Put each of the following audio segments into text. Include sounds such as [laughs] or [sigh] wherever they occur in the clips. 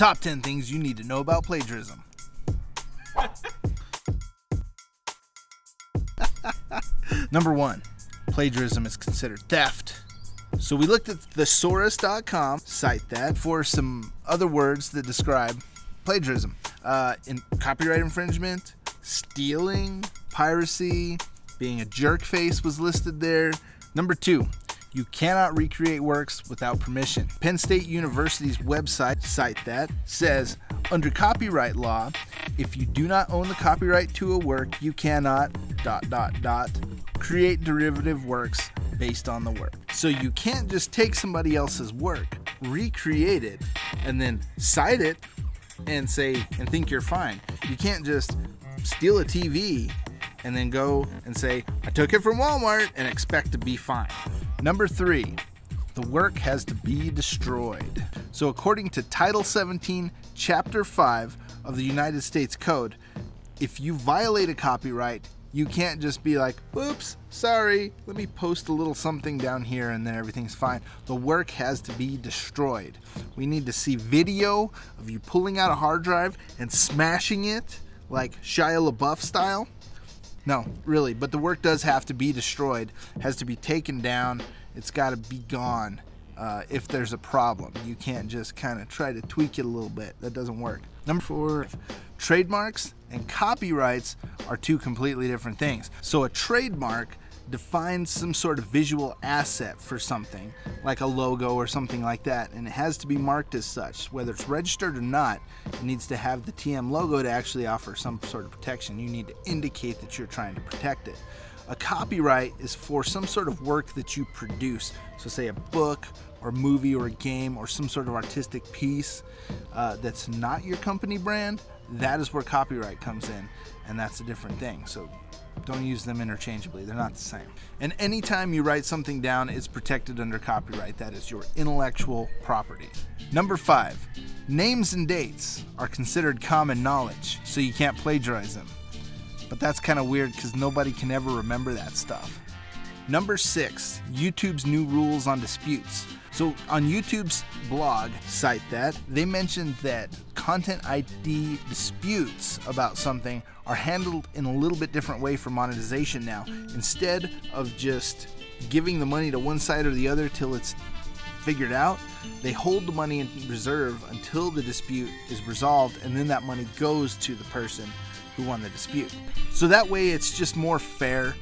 top 10 things you need to know about plagiarism. [laughs] Number one, plagiarism is considered theft. So we looked at thesaurus.com, cite that, for some other words that describe plagiarism. Uh, in copyright infringement, stealing, piracy, being a jerk face was listed there. Number two, you cannot recreate works without permission. Penn State University's website, cite that, says under copyright law, if you do not own the copyright to a work, you cannot dot dot dot create derivative works based on the work. So you can't just take somebody else's work, recreate it, and then cite it and say and think you're fine. You can't just steal a TV and then go and say, I took it from Walmart and expect to be fine. Number three, the work has to be destroyed. So, according to Title 17, Chapter 5 of the United States Code, if you violate a copyright, you can't just be like, oops, sorry, let me post a little something down here and then everything's fine. The work has to be destroyed. We need to see video of you pulling out a hard drive and smashing it like Shia LaBeouf style. No, really, but the work does have to be destroyed, has to be taken down, it's got to be gone. Uh, if there's a problem, you can't just kind of try to tweak it a little bit. That doesn't work. Number four, trademarks and copyrights are two completely different things. So a trademark defines some sort of visual asset for something, like a logo or something like that, and it has to be marked as such. Whether it's registered or not, it needs to have the TM logo to actually offer some sort of protection. You need to indicate that you're trying to protect it. A copyright is for some sort of work that you produce. So, say a book or movie or a game or some sort of artistic piece uh, that's not your company brand, that is where copyright comes in, and that's a different thing. So, don't use them interchangeably, they're not the same. And anytime you write something down, it's protected under copyright. That is your intellectual property. Number five, names and dates are considered common knowledge, so you can't plagiarize them but that's kind of weird because nobody can ever remember that stuff. Number six, YouTube's new rules on disputes. So on YouTube's blog, cite that, they mentioned that content ID disputes about something are handled in a little bit different way for monetization now. Instead of just giving the money to one side or the other till it's figured out, they hold the money in reserve until the dispute is resolved, and then that money goes to the person who won the dispute. So that way it's just more fair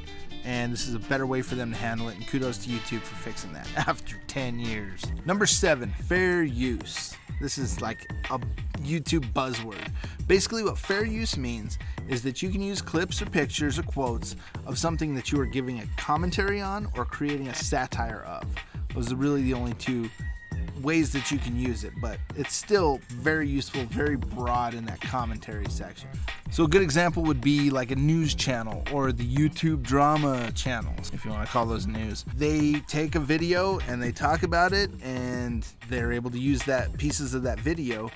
and this is a better way for them to handle it and kudos to YouTube for fixing that [laughs] after 10 years. Number 7, fair use. This is like a YouTube buzzword. Basically what fair use means is that you can use clips or pictures or quotes of something that you are giving a commentary on or creating a satire of. Those are really the only two ways that you can use it, but it's still very useful, very broad in that commentary section. So a good example would be like a news channel or the YouTube drama channels, if you want to call those news. They take a video and they talk about it and they're able to use that pieces of that video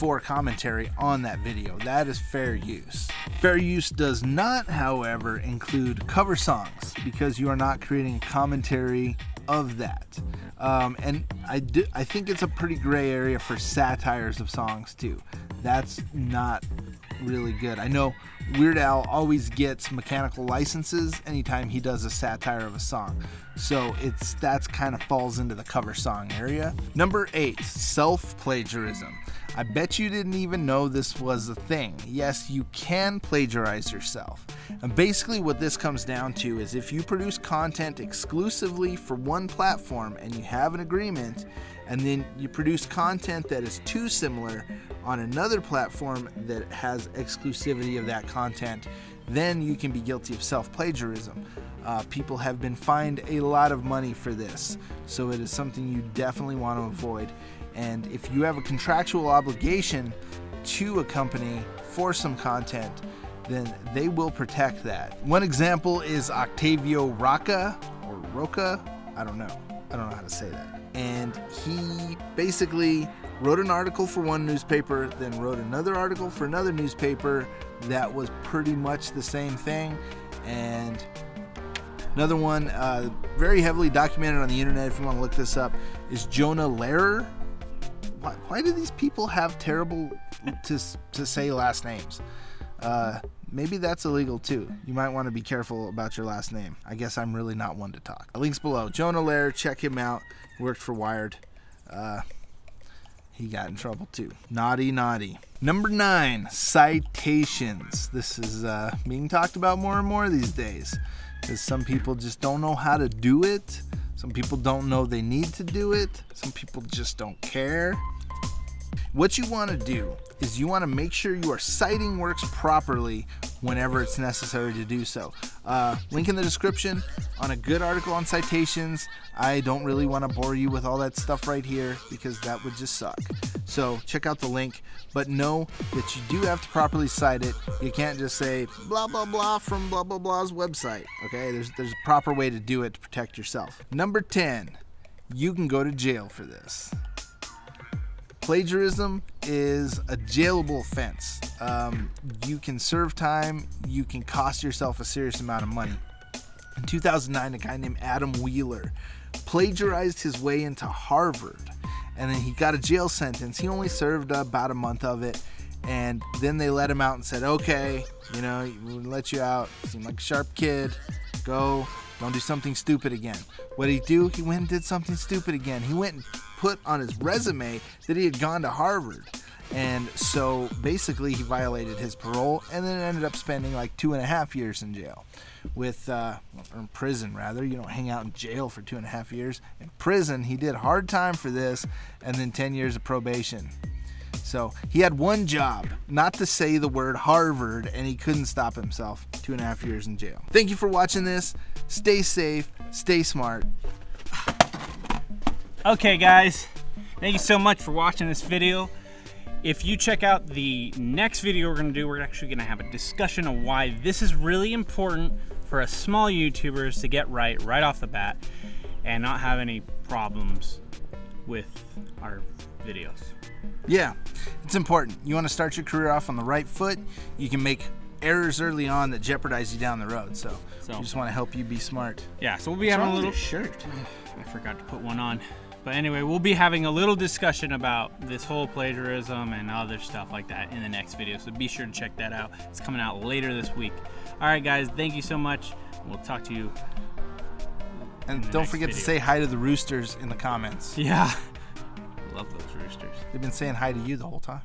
for commentary on that video. That is fair use. Fair use does not, however, include cover songs because you are not creating a commentary of that. Um, and I, do, I think it's a pretty gray area for satires of songs too. That's not really good. I know Weird Al always gets mechanical licenses anytime he does a satire of a song. So it's that's kind of falls into the cover song area. Number 8, self-plagiarism. I bet you didn't even know this was a thing. Yes, you can plagiarize yourself. And basically, what this comes down to is if you produce content exclusively for one platform and you have an agreement, and then you produce content that is too similar on another platform that has exclusivity of that content, then you can be guilty of self plagiarism. Uh, people have been fined a lot of money for this, so it is something you definitely want to avoid. And if you have a contractual obligation to a company for some content, then they will protect that. One example is Octavio Rocca or Roca, I don't know. I don't know how to say that. And he basically wrote an article for one newspaper, then wrote another article for another newspaper that was pretty much the same thing. And another one, uh, very heavily documented on the internet, if you want to look this up, is Jonah Lehrer why, why do these people have terrible to to say last names? Uh, maybe that's illegal too. You might want to be careful about your last name. I guess I'm really not one to talk. Links below. Jonah Lehrer, check him out. Worked for Wired. Uh, he got in trouble too. Naughty, naughty. Number nine, citations. This is uh, being talked about more and more these days because some people just don't know how to do it. Some people don't know they need to do it. Some people just don't care. What you want to do is you want to make sure you are citing works properly whenever it's necessary to do so. Uh, link in the description on a good article on citations. I don't really want to bore you with all that stuff right here because that would just suck. So check out the link, but know that you do have to properly cite it. You can't just say blah blah blah from blah blah blah's website. Okay, there's there's a proper way to do it to protect yourself. Number 10, you can go to jail for this plagiarism is a jailable offense. Um, you can serve time, you can cost yourself a serious amount of money. In 2009, a guy named Adam Wheeler plagiarized his way into Harvard, and then he got a jail sentence. He only served about a month of it, and then they let him out and said, "Okay, you know, we'll let you out. Seem like a sharp kid. Go, don't do something stupid again." What did he do? He went and did something stupid again. He went and put on his resume that he had gone to Harvard. And so basically, he violated his parole and then ended up spending like two and a half years in jail. With, uh, or in prison rather. You don't hang out in jail for two and a half years. In prison, he did hard time for this and then 10 years of probation. So he had one job, not to say the word Harvard, and he couldn't stop himself. Two and a half years in jail. Thank you for watching this. Stay safe, stay smart. Okay guys, thank you so much for watching this video. If you check out the next video we're gonna do, we're actually gonna have a discussion of why this is really important for us small YouTubers to get right, right off the bat, and not have any problems with our videos. Yeah, it's important. You wanna start your career off on the right foot, you can make errors early on that jeopardize you down the road. So, so we just want to help you be smart. Yeah, so we'll be having a little shirt. [sighs] I forgot to put one on. But anyway, we'll be having a little discussion about this whole plagiarism and other stuff like that in the next video. So be sure to check that out. It's coming out later this week. All right, guys, thank you so much. We'll talk to you. And don't forget video. to say hi to the roosters in the comments. Yeah. [laughs] Love those roosters. They've been saying hi to you the whole time.